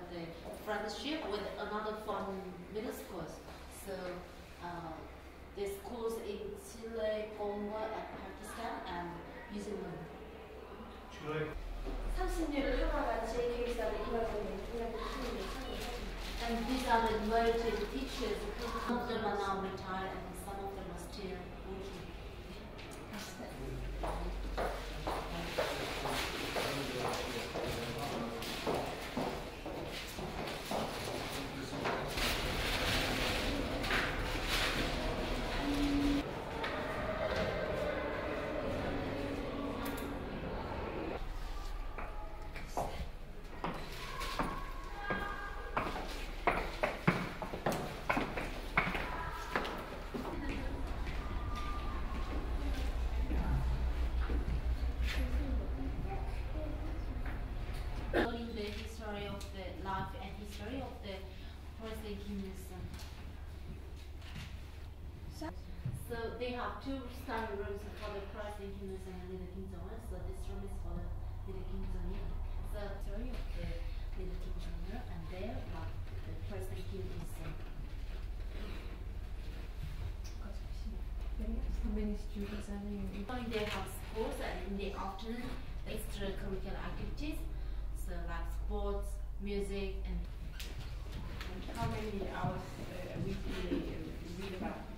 kind of the friendship with another from middle schools. So uh, the schools in Chile, Congo, and Pakistan, and New Zealand. 30년을 하나같이 교육사를 이뤄가는 멘토라는 팀을 참여합니다. And these are the emerging teachers. Some of them are now retired, and some of them are still working. they have two study rooms for the Christ in Kingdoms and Little Kingdom one. So this room is for the Little Kingdom The So three of the Little Kingdom and there like the Christ in Kingdoms. How many students are there? They have schools and in the afternoon extracurricular activities, so like sports, music, and, and how many hours uh, a week do they uh, read about?